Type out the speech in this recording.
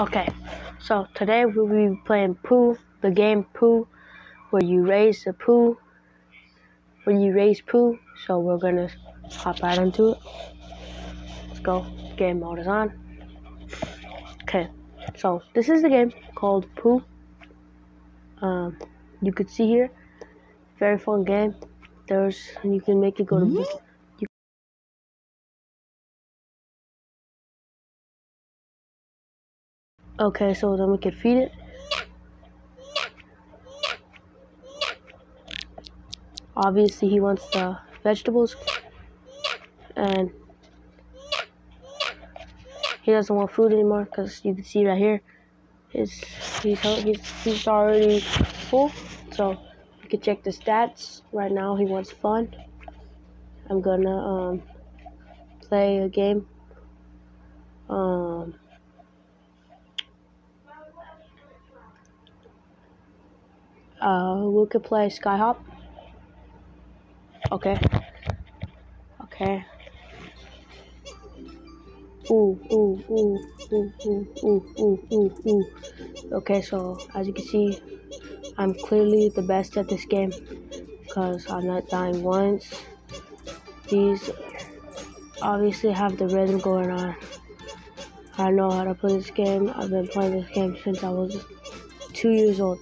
Okay, so today we'll be playing Pou, the game Pou, where you raise the Pou, where you raise Pou. So we're gonna hop right into it. Let's go. Game mode is on. Okay, so this is the game called Pou. Um, you could see here, very fun game. There's you can make it go to. Okay, so then we can feed it. Obviously, he wants the vegetables, and he doesn't want food anymore because you can see right here, his he's he's he's already full. So you can check the stats. Right now, he wants fun. I'm gonna um play a game. Um. Uh, we could play Skyhop. Okay. Okay. Ooh, ooh, ooh, ooh, ooh, ooh, ooh, ooh, ooh. Okay, so as you can see, I'm clearly the best at this game because I'm not dying once. These obviously have the rhythm going on. I know how to play this game. I've been playing this game since I was two years old.